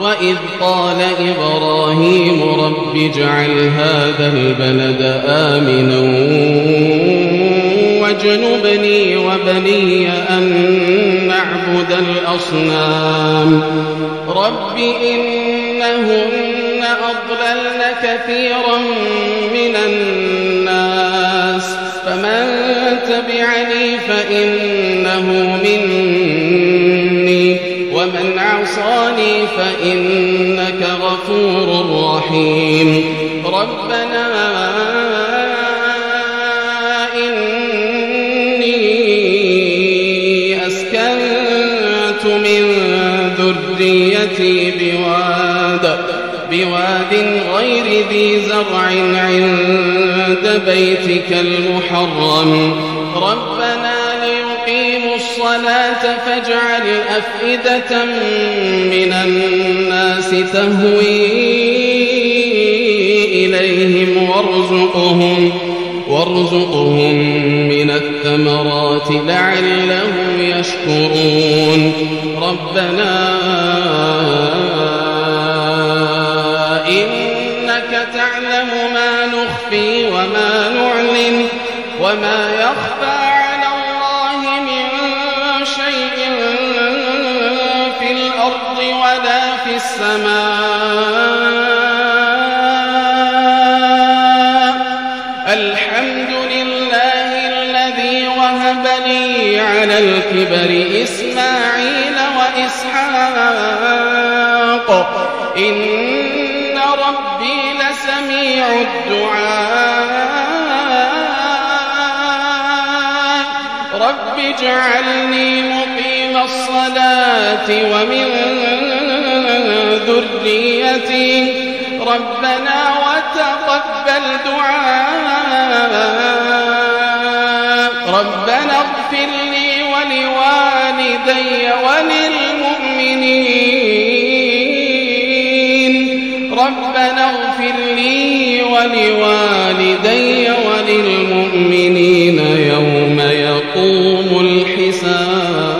وإذ قال إبراهيم رب اجعل هذا البلد آمنا واجنبني وبني أن نعبد الأصنام رب إنهن أضللن كثيرا من الناس فمن تبعني فإنه مني ومن عصاني فإنك غفور رحيم. ربنا إني أسكنت من ذريتي بواد بواد غير ذي زرع عند بيتك المحرم. ربنا الصلاة فاجعل أفئدة من الناس تهوي إليهم وارزقهم وارزقهم من الثمرات لعلهم يشكرون. ربنا إنك تعلم ما نخفي وما نعلن وما يخفى الأرض ولا في السماء. الحمد لله الذي وهب لي على الكبر إسماعيل وإسحاق. إن ربي لسميع الدعاء. رب اجعلني مقيم الصلاة ومن ذريتي. ربنا وتقبل دعاء. ربنا اغفر لي ولوالدي وللمؤمنين. ربنا اغفر لي ولوالدي وللمؤمنين. يوم يقوم الحساب.